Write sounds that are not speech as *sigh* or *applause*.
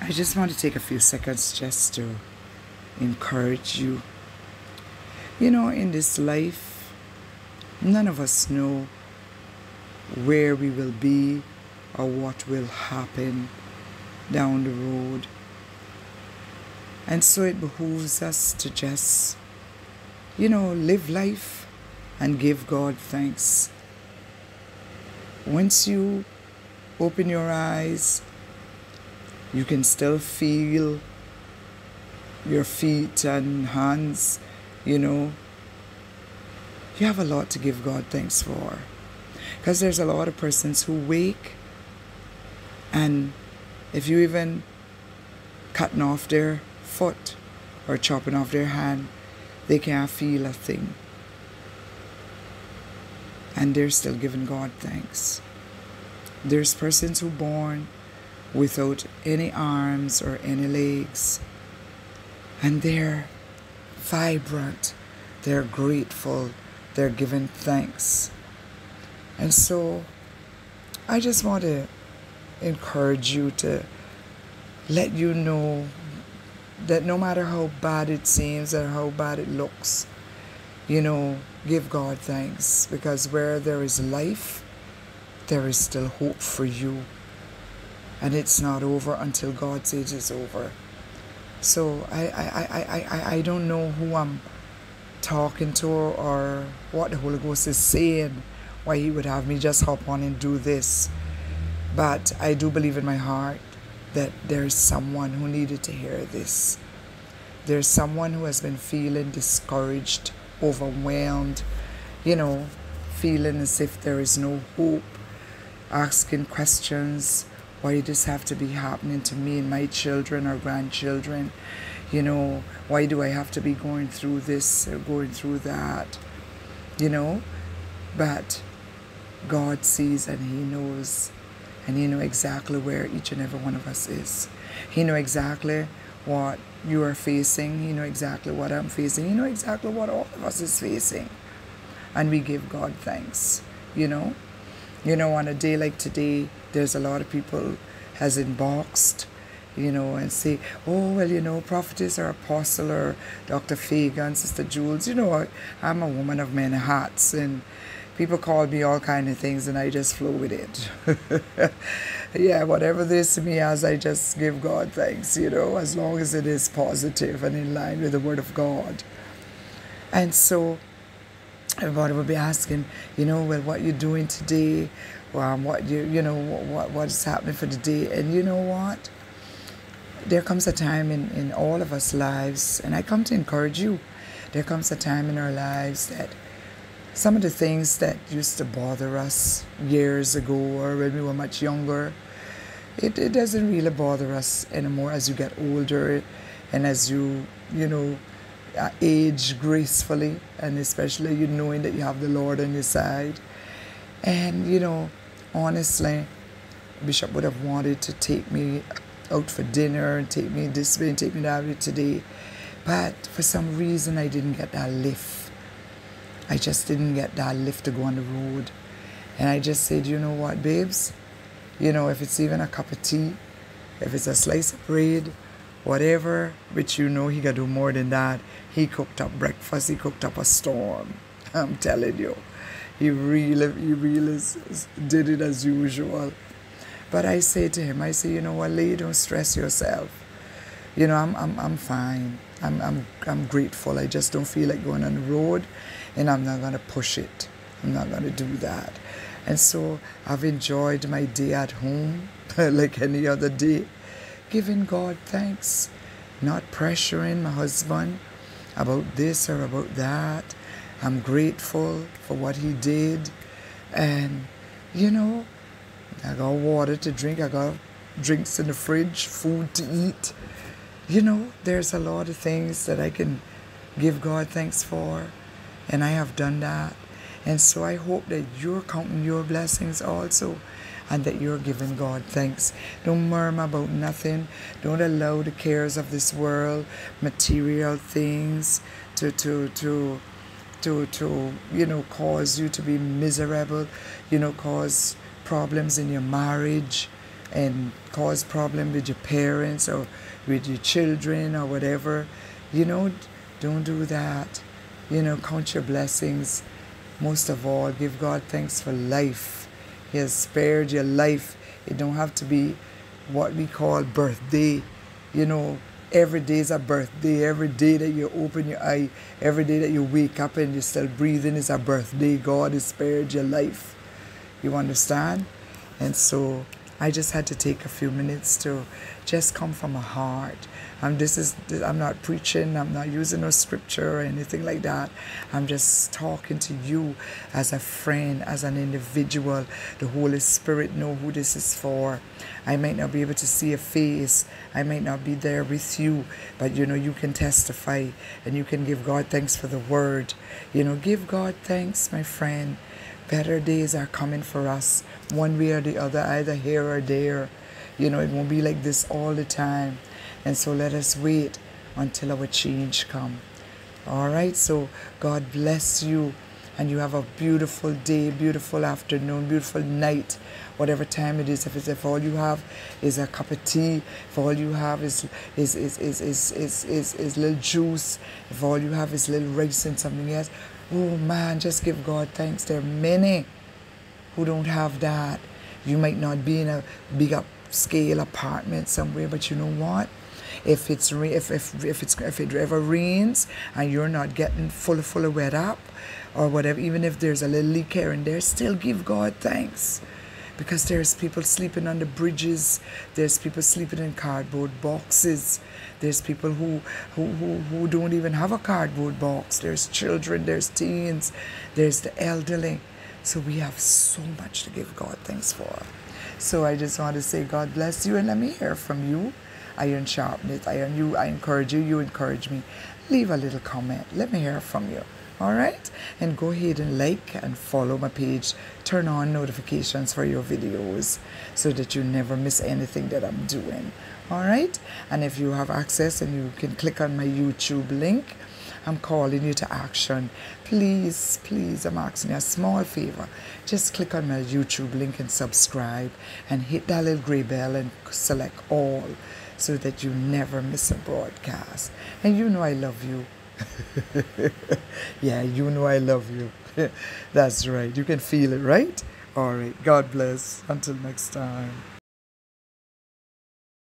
I just want to take a few seconds just to encourage you. You know, in this life, none of us know where we will be or what will happen down the road. And so it behooves us to just, you know, live life and give God thanks. Once you open your eyes, you can still feel your feet and hands, you know. You have a lot to give God thanks for. Because there's a lot of persons who wake and if you even cutting off their foot or chopping off their hand, they can't feel a thing. And they're still giving God thanks. There's persons who born without any arms or any legs. And they're vibrant, they're grateful, they're giving thanks. And so I just want to encourage you to let you know that no matter how bad it seems or how bad it looks, you know, give God thanks because where there is life, there is still hope for you. And it's not over until God says it's over. So I, I, I, I, I don't know who I'm talking to or what the Holy Ghost is saying, why He would have me just hop on and do this. But I do believe in my heart that there's someone who needed to hear this. There's someone who has been feeling discouraged, overwhelmed, you know, feeling as if there is no hope, asking questions why does this have to be happening to me and my children or grandchildren? You know, why do I have to be going through this or going through that? You know, but God sees and He knows, and He knows exactly where each and every one of us is. He knows exactly what you are facing. He knows exactly what I'm facing. He knows exactly what all of us is facing, and we give God thanks. You know, you know, on a day like today, there's a lot of people has inboxed, you know, and say, oh, well, you know, prophetess or apostle or Dr. Fagan, Sister Jules, you know, I, am a woman of many hats and people call me all kind of things and I just flow with it. *laughs* yeah, whatever this to me as I just give God thanks, you know, as long as it is positive and in line with the word of God. And so everybody will be asking, you know, well, what you're doing today? um, what you you know what what is happening for the day? And you know what? There comes a time in, in all of us lives and i come to encourage you. There comes a time in our lives that some of the things that used to bother us years ago or when we were much younger it, it doesn't really bother us anymore as you get older and as you you know Uh, age gracefully and especially you knowing that you have the lord on your side and you know honestly, Bishop would have wanted to take me out for dinner and take me this way and take me that way today. But for some reason, I didn't get that lift. I just didn't get that lift to go on the road. And I just said, you know what, babes? You know, if it's even a cup of tea, if it's a slice of bread, whatever, which you know he got to do more than that. He cooked up breakfast, he cooked up a storm. I'm telling you he really, he really did it as usual. But I say to him, I say, you know what, Lee, don't stress yourself. You know, I'm, I'm, I'm fine. I'm, I'm, I'm grateful. I just don't feel like going on the road, and I'm not going to push it. I'm not going to do that. And so I've enjoyed my day at home *laughs* like any other day, giving God thanks, not pressuring my husband about this or about that I'm grateful for what he did. And, you know, I got water to drink, I got drinks in the fridge, food to eat. You know, there's a lot of things that I can give God thanks for, and I have done that. And so I hope that you're counting your blessings also and that you're giving God thanks. Don't murmur about nothing. Don't allow the cares of this world, material things, to, to, to to to you know cause you to be miserable you know cause problems in your marriage and cause problem with your parents or with your children or whatever. You know, don't do that. You know, count your blessings. Most of all, give God thanks for life. He has spared your life. It don't have to be what we call birthday. You know, every day is a birthday. Every day that you open your eye, every day that you wake up and you're still breathing is a birthday. God has spared your life. You understand? And so I just had to take a few minutes to just come from a heart. Um, this is I'm not preaching. I'm not using no scripture or anything like that. I'm just talking to you as a friend, as an individual. The Holy Spirit know who this is for. I might not be able to see a face. I might not be there with you, but you know you can testify and you can give God thanks for the word. You know, give God thanks, my friend. Better days are coming for us, one way or the other, either here or there. You know, it won't be like this all the time. And so let us wait until our change come. All right, so God bless you and you have a beautiful day, beautiful afternoon, beautiful night, whatever time it is. If, it's, if all you have is a cup of tea, if all you have is is is is is is, is, is little juice, if all you have is little rice and something else, Oh man, just give God thanks. There are many who don't have that. You might not be in a big upscale apartment somewhere, but you know what? If it's if if if it's if it ever rains and you're not getting full full of wet up or whatever, even if there's a little leak here and there, still give God thanks. Because there's people sleeping on the bridges there's people sleeping in cardboard boxes there's people who, who, who, who don't even have a cardboard box. There's children there's teens there's the elderly. So we have so much to give god thanks for. So i just want to say god bless you and let me hear from you iron sharpness iron you i encourage you you encourage me. Leave a little comment. Let me hear from you. All right? And go ahead and like and follow my page. Turn on notifications for your videos so that you never miss anything that i'm doing. All right? And if you have access and you can click on my youtube link i'm calling you to action. Please please i'm asking you a small favor. Just click on my youtube link and subscribe and hit that little gray bell and select all so that you never miss a broadcast and you know i love you *laughs* yeah, you know I love you. *laughs* That's right. You can feel it, right? All right. God bless. Until next time.